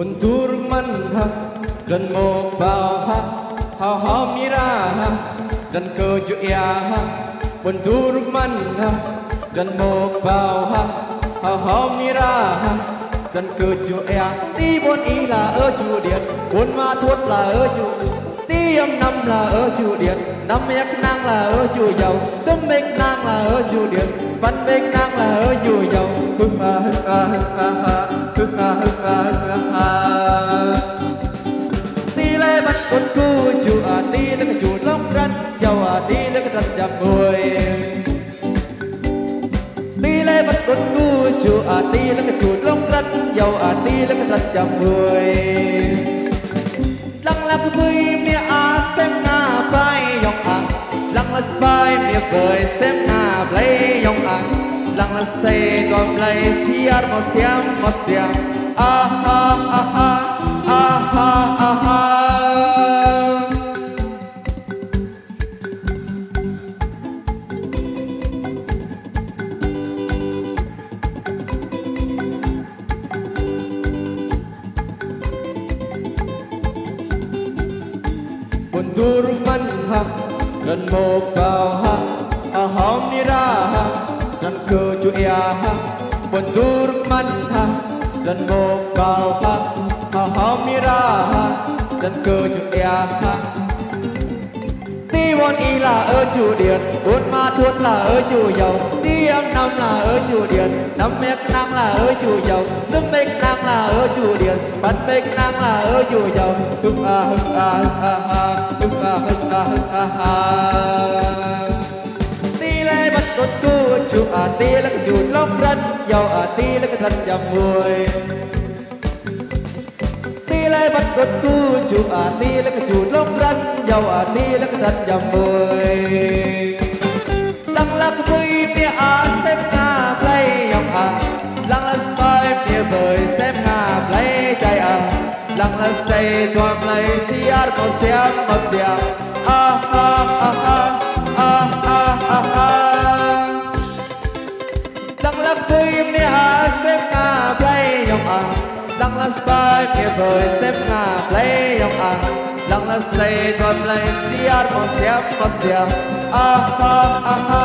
Untuk manha dan mau bawa hau hau miraha dan kejuya Untuk manha dan mau ha, hau hau miraha dân cư chú e tí bốn ý là ở chú điện bốn ma thuốc là ở chú ti âm năm là ở chú điện năm yak nang là ở chú dầu. Tâm bên nang là ở chú điện văn bên nang là ở chú dầu. Hưng à hưng à ti lê bắt con cu chu à ti cái chuột lông rắn dầu à ti lê cái rắn dập mùi ti lê bắt con cu chu à ti cái chuột lông rắn dầu à ti lê cái rắn dập mùi lăng lăng vui mẹ à xem na bay yong hàng. Lăng là bay mẹ cười xem na bay, yong hàng. Lăng là say gom lấy xiar mo xiêm mo xiêm. mundur manha dan mau ha dan kejuiaha mundur manha dân Buntur cao ha dan mo mi ra aham nira ha dan ke chu ya ha Ti bọn y là ở chủ điện, bốn ma thuốc là ở chủ dầu. Ti âm năm là ở chủ điện, năm mét năng là ở chủ dầu. Năm bích năng là ở chủ điện bắt bích năng là ở chủ dầu. Hưng à hưng à hưng a ha hưng à hưng à hưng à hưng à. à, à, à chuột à tia là cái chuột lóc ranh dầu à tia là cái ranh dòng người. Tia lấy bắt đốt cu chuột à tia là cái chuột lóc ranh dầu à tia là cái ranh dòng người. Đang là cái vui mía à xem nga play dòng à đang là spy mía bơi xem nga play chạy à. Đang là say toàn lấy siar một xem một xem ah ah ah à Long last by kia vời xếp ngà play yong à. Long last say toàn play siar mo siap mo siap Ah ah ah ah